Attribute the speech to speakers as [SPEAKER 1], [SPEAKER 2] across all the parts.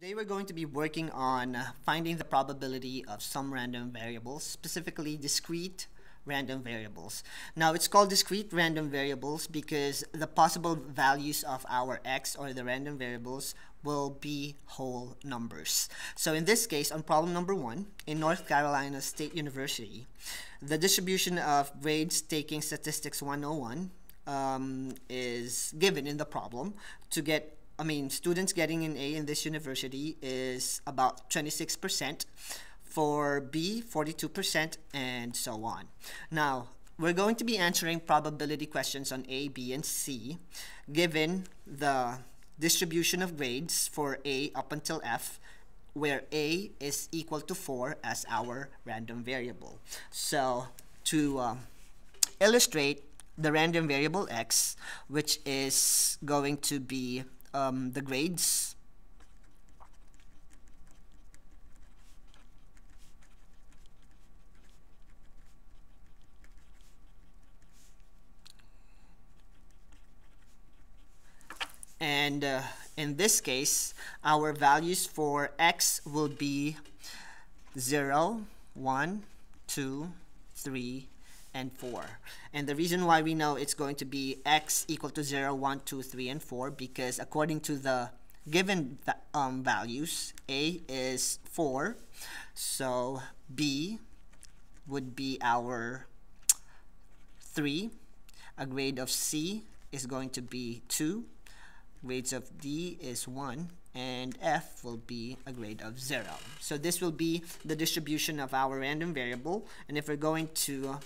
[SPEAKER 1] Today we're going to be working on uh, finding the probability of some random variables, specifically discrete random variables. Now it's called discrete random variables because the possible values of our x or the random variables will be whole numbers. So in this case, on problem number one, in North Carolina State University, the distribution of grades taking statistics 101 um, is given in the problem to get I mean, students getting an A in this university is about 26%, for B, 42%, and so on. Now, we're going to be answering probability questions on A, B, and C, given the distribution of grades for A up until F, where A is equal to 4 as our random variable. So, to uh, illustrate the random variable x, which is going to be um, the grades. And uh, in this case, our values for x will be 0, 1, 2, 3, and 4. And the reason why we know it's going to be x equal to 0, 1, 2, 3, and 4 because according to the given um, values, a is 4, so b would be our 3, a grade of c is going to be 2, grades of d is 1, and f will be a grade of 0. So this will be the distribution of our random variable, and if we're going to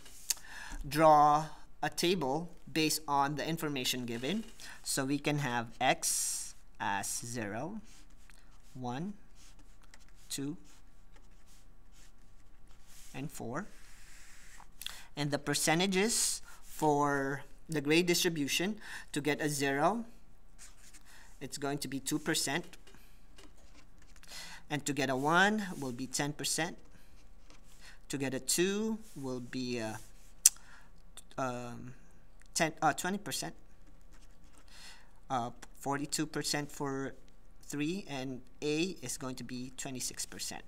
[SPEAKER 1] draw a table based on the information given. So we can have x as 0, 1, 2, and 4. And the percentages for the grade distribution to get a 0, it's going to be 2%. And to get a 1 will be 10%. To get a 2 will be um, 10, uh, 20%, uh, 42% for 3, and A is going to be 26%.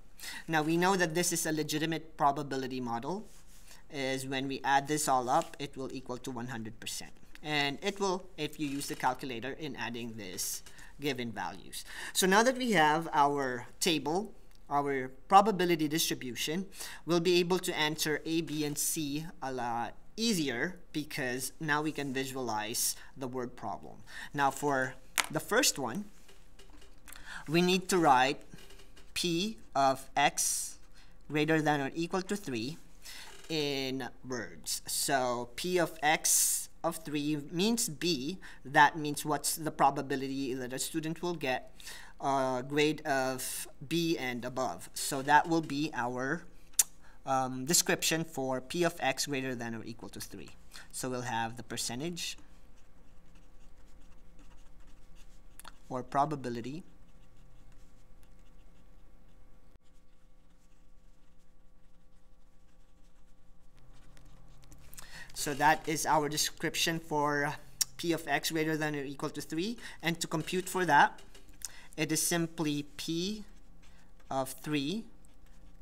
[SPEAKER 1] Now we know that this is a legitimate probability model, is when we add this all up, it will equal to 100%. And it will, if you use the calculator in adding this given values. So now that we have our table, our probability distribution, we'll be able to answer A, B, and C a lot easier because now we can visualize the word problem. Now for the first one, we need to write p of x greater than or equal to 3 in words. So p of x of 3 means b. That means what's the probability that a student will get a grade of b and above. So that will be our um, description for p of x greater than or equal to 3. So we'll have the percentage or probability So that is our description for p of x greater than or equal to 3. And to compute for that, it is simply p of 3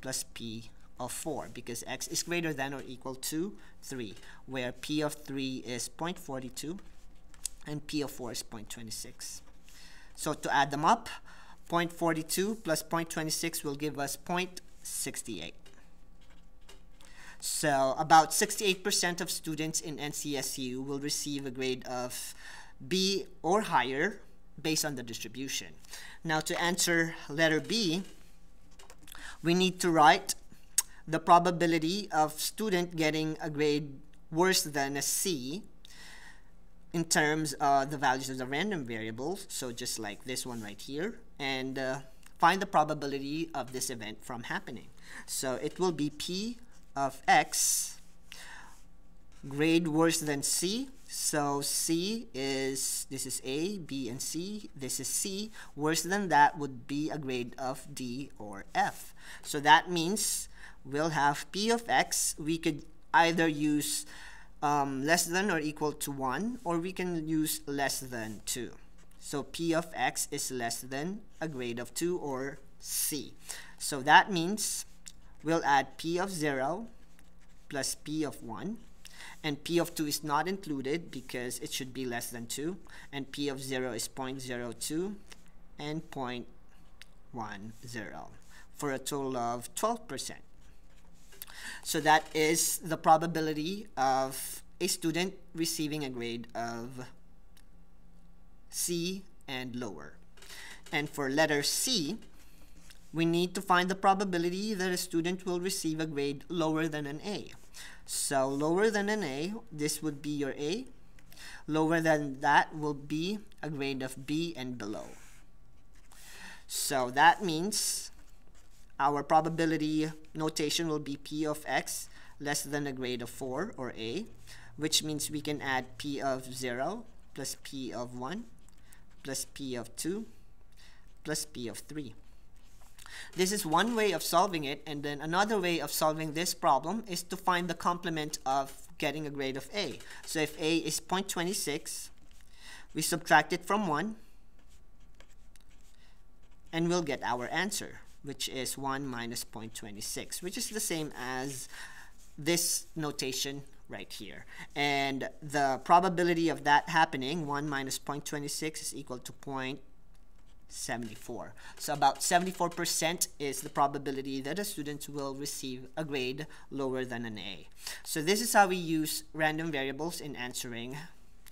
[SPEAKER 1] plus p of 4 because x is greater than or equal to 3 where p of 3 is 0.42 and p of 4 is 0.26. So to add them up 0.42 plus 0.26 will give us 0.68. So about 68% of students in NCSU will receive a grade of B or higher based on the distribution. Now to answer letter B, we need to write the probability of student getting a grade worse than a C in terms of the values of the random variables, so just like this one right here, and uh, find the probability of this event from happening. So it will be P of X grade worse than C. So C is, this is A, B, and C. This is C. Worse than that would be a grade of D or F. So that means we'll have p of x. We could either use um, less than or equal to 1, or we can use less than 2. So p of x is less than a grade of 2 or c. So that means we'll add p of 0 plus p of 1 and p of 2 is not included because it should be less than 2 and p of 0 is 0.02 and 0.10 for a total of 12%. So that is the probability of a student receiving a grade of C and lower. And for letter C, we need to find the probability that a student will receive a grade lower than an A. So lower than an A, this would be your A. Lower than that will be a grade of B and below. So that means our probability notation will be P of X less than a grade of 4 or A, which means we can add P of 0 plus P of 1 plus P of 2 plus P of 3. This is one way of solving it, and then another way of solving this problem is to find the complement of getting a grade of A. So if A is 0.26, we subtract it from 1, and we'll get our answer, which is 1 minus 0.26, which is the same as this notation right here. And the probability of that happening, 1 minus 0.26 is equal to 0.24. So about 74% is the probability that a student will receive a grade lower than an A. So this is how we use random variables in answering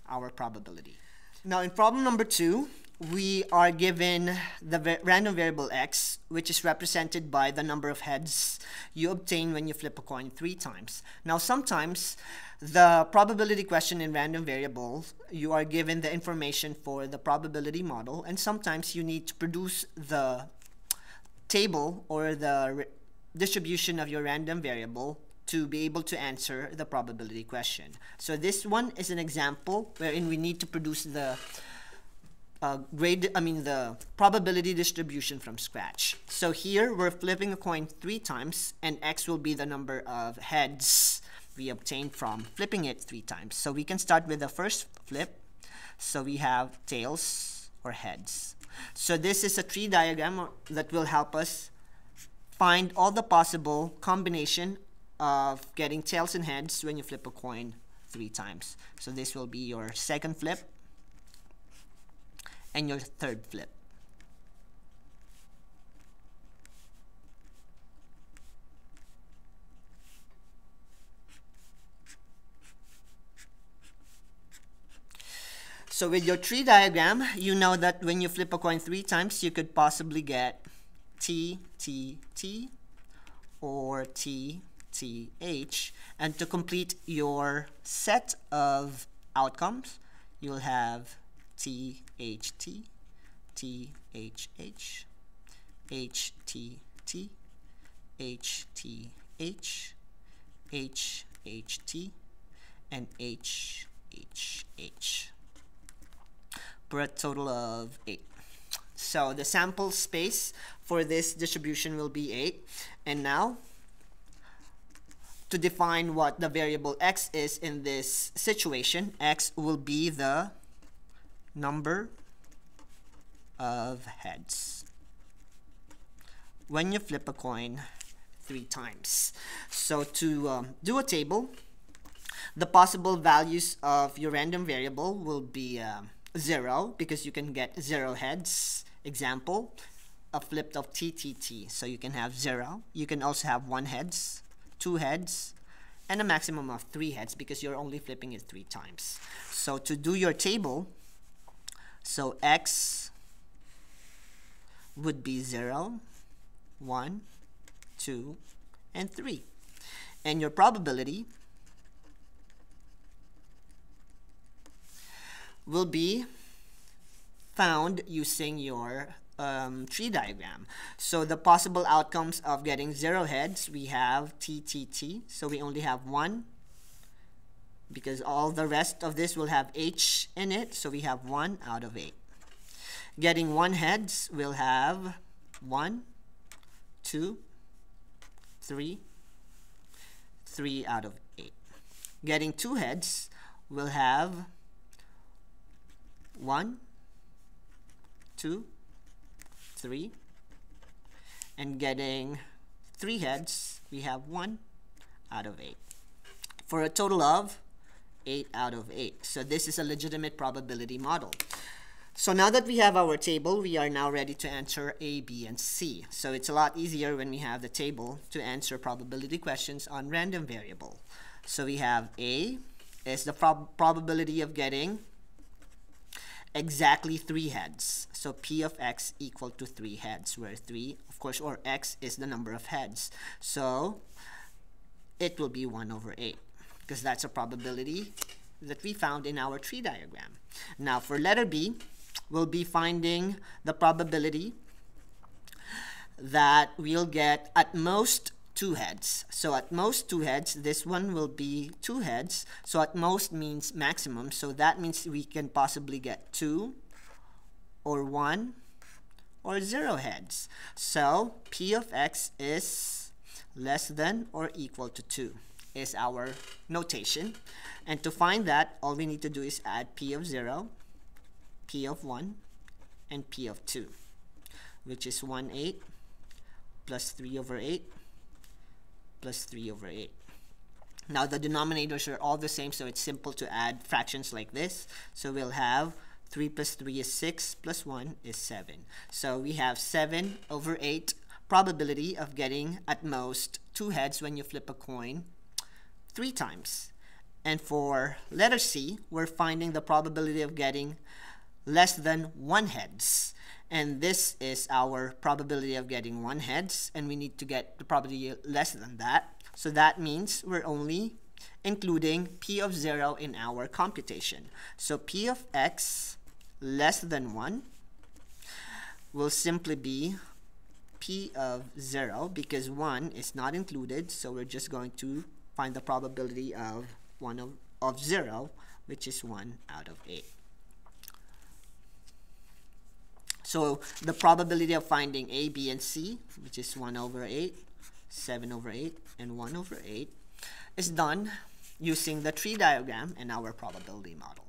[SPEAKER 1] our probability. Now in problem number two, we are given the random variable x, which is represented by the number of heads you obtain when you flip a coin three times. Now, sometimes the probability question in random variables, you are given the information for the probability model, and sometimes you need to produce the table or the distribution of your random variable to be able to answer the probability question. So this one is an example wherein we need to produce the uh, grade, I mean the probability distribution from scratch. So here we're flipping a coin three times and x will be the number of heads we obtain from flipping it three times. So we can start with the first flip. So we have tails or heads. So this is a tree diagram that will help us find all the possible combination of getting tails and heads when you flip a coin three times. So this will be your second flip and your third flip. So with your tree diagram, you know that when you flip a coin three times, you could possibly get T, T, T, or T, T, H. And to complete your set of outcomes, you'll have T H T T H H H T T H T H H H T and H H H for a total of 8. So the sample space for this distribution will be 8. And now, to define what the variable x is in this situation, x will be the number of heads when you flip a coin three times. So to um, do a table, the possible values of your random variable will be um, 0 because you can get 0 heads. Example, a flip of TTT. So you can have 0. You can also have 1 heads, 2 heads, and a maximum of 3 heads because you're only flipping it 3 times. So to do your table, so x would be 0, 1, 2, and 3. And your probability will be found using your um, tree diagram. So the possible outcomes of getting zero heads, we have TTT. So we only have one because all the rest of this will have H in it. So we have 1 out of 8. Getting 1 heads, we'll have 1, 2, 3, 3 out of 8. Getting 2 heads, we'll have 1, two, three, and getting three heads, we have one out of eight. For a total of 8 out of 8. So this is a legitimate probability model. So now that we have our table, we are now ready to answer A, B, and C. So it's a lot easier when we have the table to answer probability questions on random variable. So we have A is the prob probability of getting exactly three heads. So P of X equal to three heads, where three, of course, or X is the number of heads. So it will be 1 over 8 because that's a probability that we found in our tree diagram. Now for letter B, we'll be finding the probability that we'll get at most two heads. So at most two heads, this one will be two heads. So at most means maximum. So that means we can possibly get two or one or zero heads. So P of X is less than or equal to 2 is our notation. And to find that, all we need to do is add P of 0, P of 1, and P of 2, which is 1 8 plus 3 over 8 plus 3 over 8. Now the denominators are all the same, so it's simple to add fractions like this. So we'll have 3 plus 3 is 6, plus 1 is 7. So we have 7 over 8 probability of getting at most two heads when you flip a coin three times. And for letter C, we're finding the probability of getting less than one heads. And this is our probability of getting one heads, and we need to get the probability less than that. So that means we're only including p of 0 in our computation. So p of x less than 1 will simply be p of 0 because 1 is not included, so we're just going to find the probability of 1 of, of 0, which is 1 out of 8. So the probability of finding A, B, and C, which is 1 over 8, 7 over 8, and 1 over 8, is done using the tree diagram and our probability model.